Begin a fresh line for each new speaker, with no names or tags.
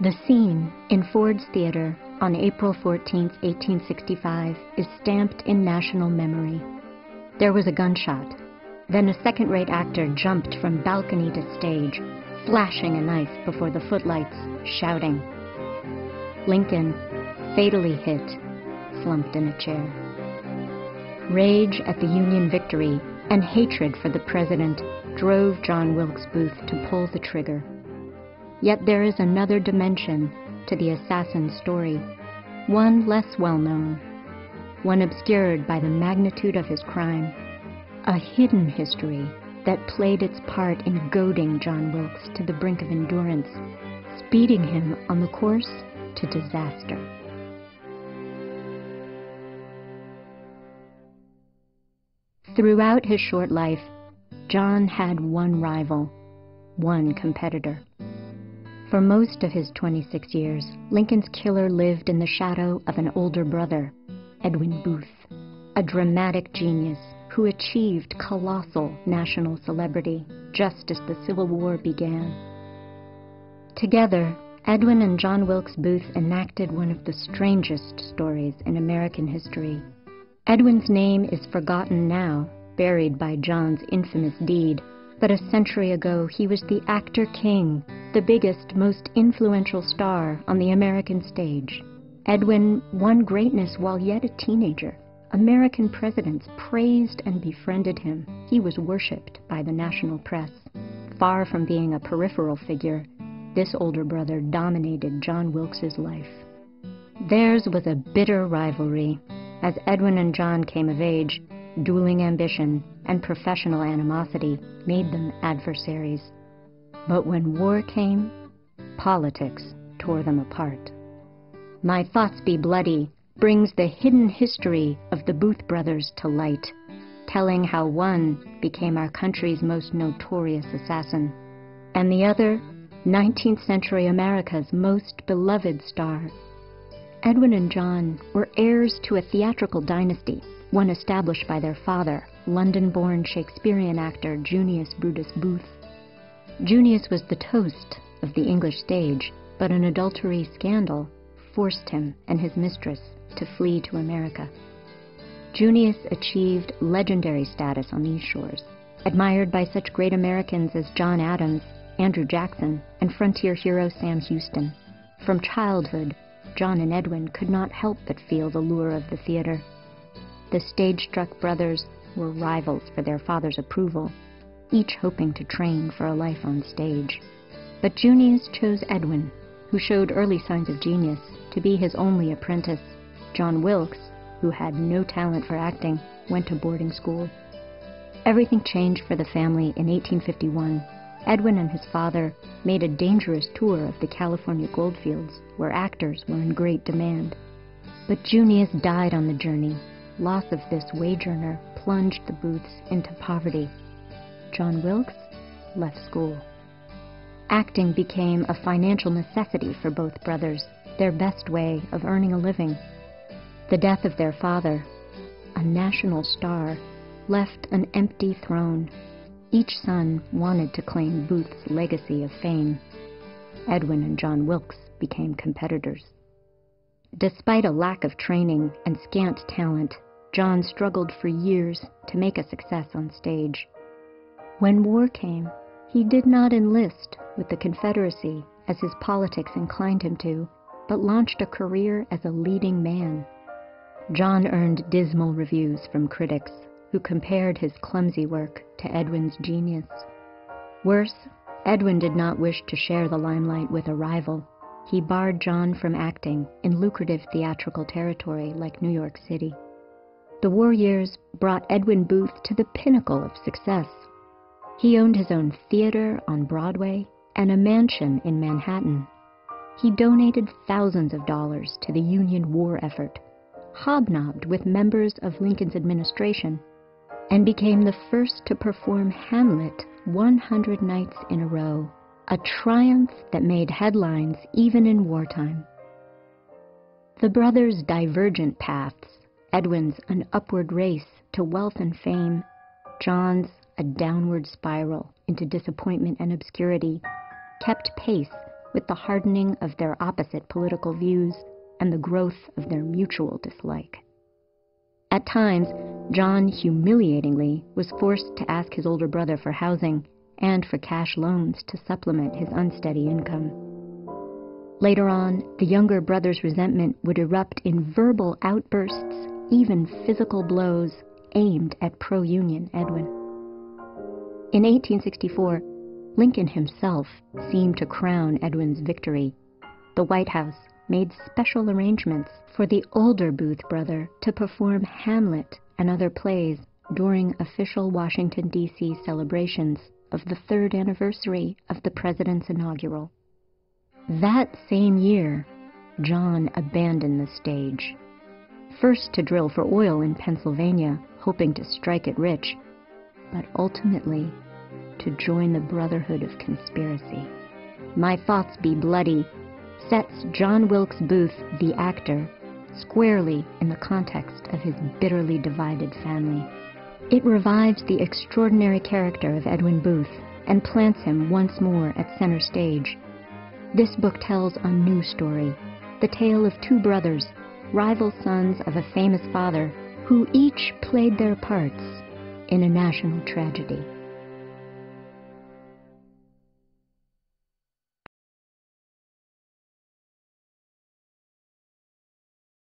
The scene in Ford's Theater on April 14, 1865, is stamped in national memory. There was a gunshot. Then a second-rate actor jumped from balcony to stage, flashing a knife before the footlights, shouting. Lincoln, fatally hit, slumped in a chair. Rage at the Union victory and hatred for the president drove John Wilkes Booth to pull the trigger. Yet there is another dimension to the assassin's story, one less well known, one obscured by the magnitude of his crime, a hidden history that played its part in goading John Wilkes to the brink of endurance, speeding him on the course to disaster. Throughout his short life, John had one rival, one competitor. For most of his 26 years, Lincoln's killer lived in the shadow of an older brother, Edwin Booth, a dramatic genius who achieved colossal national celebrity just as the Civil War began. Together, Edwin and John Wilkes Booth enacted one of the strangest stories in American history. Edwin's name is forgotten now, buried by John's infamous deed, but a century ago he was the actor king the biggest, most influential star on the American stage. Edwin won greatness while yet a teenager. American presidents praised and befriended him. He was worshipped by the national press. Far from being a peripheral figure, this older brother dominated John Wilkes's life. Theirs was a bitter rivalry. As Edwin and John came of age, dueling ambition and professional animosity made them adversaries. But when war came, politics tore them apart. My Thoughts Be Bloody brings the hidden history of the Booth brothers to light, telling how one became our country's most notorious assassin, and the other, 19th century America's most beloved star. Edwin and John were heirs to a theatrical dynasty, one established by their father, London-born Shakespearean actor Junius Brutus Booth. Junius was the toast of the English stage, but an adultery scandal forced him and his mistress to flee to America. Junius achieved legendary status on these shores, admired by such great Americans as John Adams, Andrew Jackson, and frontier hero Sam Houston. From childhood, John and Edwin could not help but feel the lure of the theater. The stage-struck brothers were rivals for their father's approval each hoping to train for a life on stage. But Junius chose Edwin, who showed early signs of genius, to be his only apprentice. John Wilkes, who had no talent for acting, went to boarding school. Everything changed for the family in 1851. Edwin and his father made a dangerous tour of the California goldfields, where actors were in great demand. But Junius died on the journey. Loss of this wage earner plunged the Booths into poverty John Wilkes left school. Acting became a financial necessity for both brothers, their best way of earning a living. The death of their father, a national star, left an empty throne. Each son wanted to claim Booth's legacy of fame. Edwin and John Wilkes became competitors. Despite a lack of training and scant talent, John struggled for years to make a success on stage. When war came, he did not enlist with the Confederacy as his politics inclined him to, but launched a career as a leading man. John earned dismal reviews from critics who compared his clumsy work to Edwin's genius. Worse, Edwin did not wish to share the limelight with a rival. He barred John from acting in lucrative theatrical territory like New York City. The war years brought Edwin Booth to the pinnacle of success. He owned his own theater on Broadway and a mansion in Manhattan. He donated thousands of dollars to the Union war effort, hobnobbed with members of Lincoln's administration, and became the first to perform Hamlet 100 nights in a row, a triumph that made headlines even in wartime. The brothers' divergent paths, Edwin's an upward race to wealth and fame, John's a downward spiral into disappointment and obscurity, kept pace with the hardening of their opposite political views and the growth of their mutual dislike. At times, John humiliatingly was forced to ask his older brother for housing and for cash loans to supplement his unsteady income. Later on, the younger brother's resentment would erupt in verbal outbursts, even physical blows aimed at pro Union Edwin. In 1864, Lincoln himself seemed to crown Edwin's victory. The White House made special arrangements for the older Booth brother to perform Hamlet and other plays during official Washington, D.C. celebrations of the third anniversary of the president's inaugural. That same year, John abandoned the stage. First to drill for oil in Pennsylvania, hoping to strike it rich, but ultimately to join the Brotherhood of Conspiracy. My Thoughts Be Bloody sets John Wilkes Booth, the actor, squarely in the context of his bitterly divided family. It revives the extraordinary character of Edwin Booth and plants him once more at center stage. This book tells a new story, the tale of two brothers, rival sons of a famous father, who each played their parts in a national tragedy.